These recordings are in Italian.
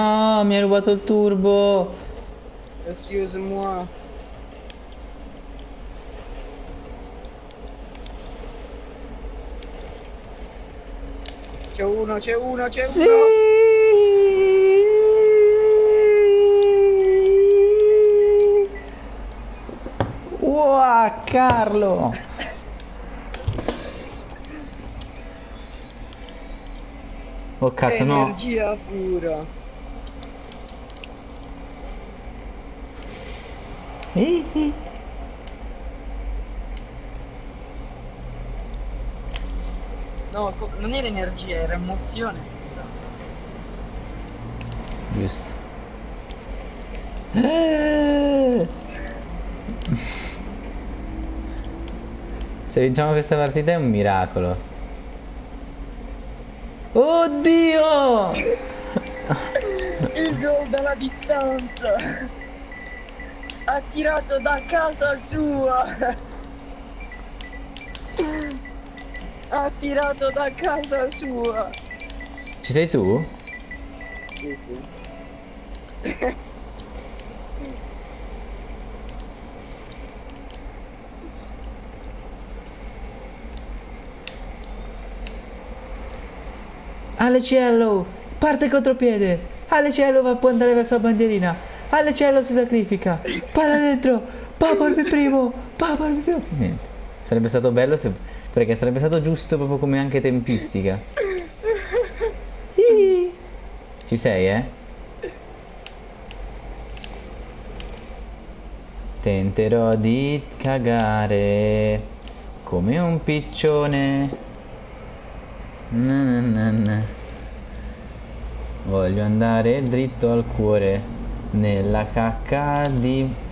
No, mi hai rubato il turbo. Excuse-moi. C'è uno, c'è uno, c'è Sì. uno. Wow, Carlo. Oh cazzo, no. Energia pura. No, non era energia, era emozione. Giusto. Eh. Se vinciamo questa partita è un miracolo. Oddio! Il gol dalla distanza. Ha tirato da casa sua. Ha tirato da casa sua. Ci sei tu? Sì, sì. Ale Cielo! Parte contropiede! Ale Cielo va può andare verso la bandierina! Ale Cielo si sacrifica! Palla dentro! Papa il primo! Papa il primo! Niente. Sarebbe stato bello se... perché sarebbe stato giusto proprio come anche tempistica. Ih. Ci sei, eh? Tenterò di cagare come un piccione. Na na na. Voglio andare dritto al cuore nella cacca di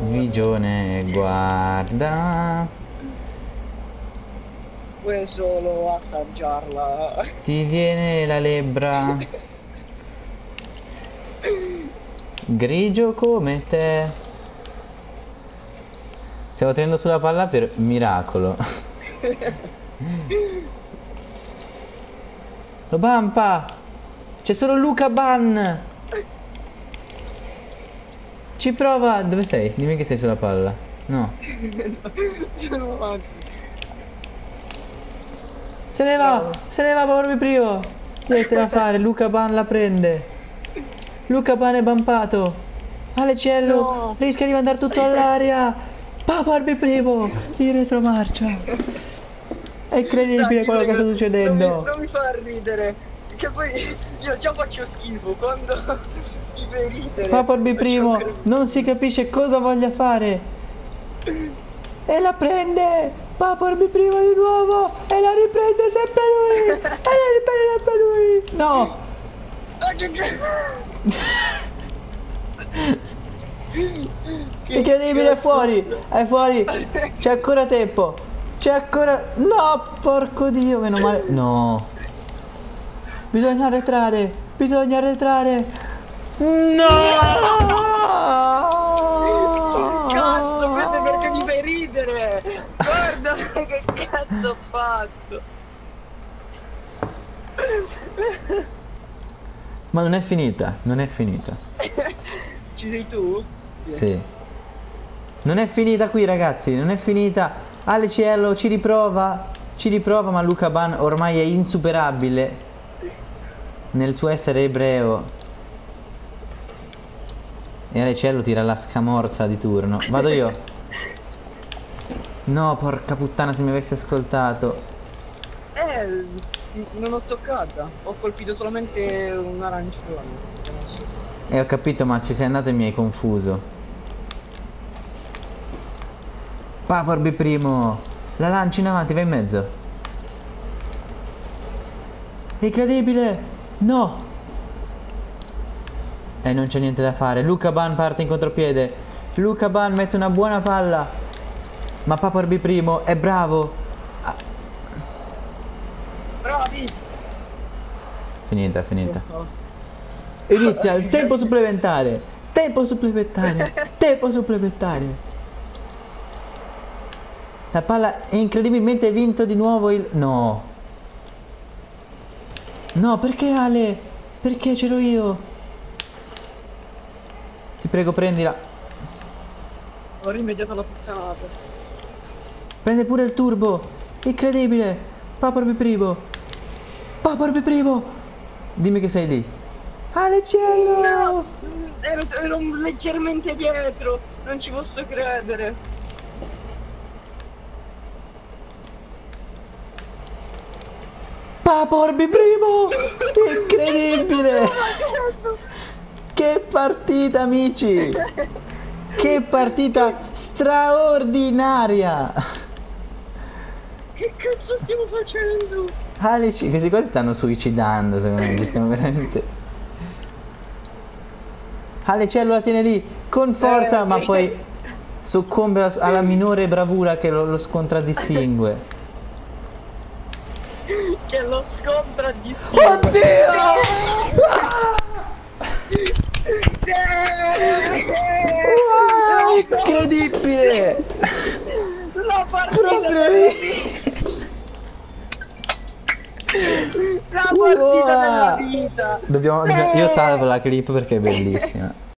Vigione. Guarda, Vuoi solo assaggiarla? ti viene la lebbra. Grigio come te. Stiamo tenendo sulla palla per miracolo. Lo bampa! C'è solo Luca Ban! Ci prova! Dove sei? Dimmi che sei sulla palla. No. Sono avanti. Se ne va! Se ne va proprio primo! Niente da fare, Luca Ban la prende. Luca Ban è bampato. Alecello No. rischia di mandare tutto all'aria. Papa Arbi primo di retromarcia. È incredibile quello che sta non mi- succedendo. Non mi fa ridere. Che poi io già faccio schifo quando mi fai ridere. Faccio primo non si capisce cosa voglia fare. E la prende! Papa Arbi primo di nuovo! E la riprende sempre lui! E la riprende sempre lui! No! Ah, Incredibile, è fuori! È fuori! C'è ancora tempo! C'è ancora... No! Porco Dio, meno male... No! Bisogna arretrare! Bisogna arretrare! No! Cazzo, questo perché mi fai ridere! Guarda che cazzo ho fatto! Ma non è finita, non è finita. Ci sei tu? Sì. Non è finita qui ragazzi, non è finita. Ale Cielo ci riprova, ci riprova, ma Luca Ban ormai è insuperabile nel suo essere ebreo. E Ale Cielo tira la scamorza di turno. Vado io. No, porca puttana, se mi avessi ascoltato. Eh, non ho toccata. Ho colpito solamente un arancione. E ho capito, ma ci sei andato e mi hai confuso. Paporbi primo. La lanci in avanti, vai in mezzo. Incredibile! No! E non c'è niente da fare. Luca Ban parte in contropiede. Luca Ban mette una buona palla. Ma Paporbi primo è bravo. Ah, Bravi! finita, finita. Inizia il tempo supplementare. Tempo supplementare. Tempo supplementare. La palla incredibilmente vinto di nuovo il... No. No, perché Ale? Perché c'ero io? Ti prego prendila. Ho rimediato la puttanata. Prende pure il turbo. Incredibile. Papor primo. Papor primo. Dimmi che sei lì. Ale cielo. No! Ero, ero leggermente dietro, non ci posso credere. Papor primo. Incredibile. Che partita amici. Che partita straordinaria. Che cazzo stiamo facendo? Ale, ci- questi qua si stanno suicidando secondo me. Ci stiamo veramente. Ale Cielo la tiene lì con forza, Eh, ma poi soccombe alla- minore bravura che lo, lo contraddistingue. Che lo scontra di Oddio! Wow, incredibile! La partita Proprio della lì! La partita della Wow. vita! Dobbiamo, io salvo la clip perché è bellissima.